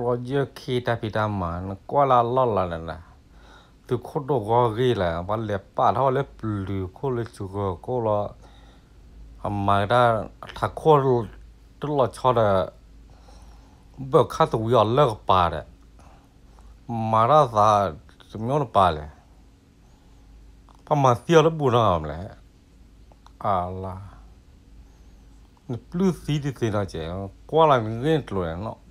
รเยเคตาปิดามันกวลาล่อละนั่นะตัวคนก็เกี่ยวันเล็บป่าเท่าเล็บปลื้คนเล็บสุกก็ลาทำมาได้ถ้าคนตลอดชอบเบิกค่าตัวยอนเลิกป่าเลยมาได้สาสมีอนป่าเลยพมาเสียแล้วบุญอามเลยอาลาปลื้มสีที่สีน่าเจ๋งกว่าเงี้ยตัวเนาะ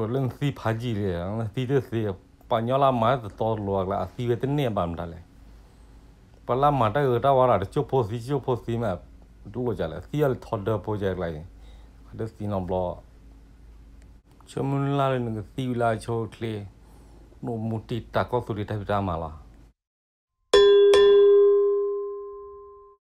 problem si phaji le si de si panyola ma to lo la si ve tin ne ba ma le pala ma ta ga ta wa la chu pho si chu pho si ma du lo ja le si al thod de po ja lai de si no blo chu mun la le ne si la cho kle no mu ti ta ko su ri ta bi ta ma la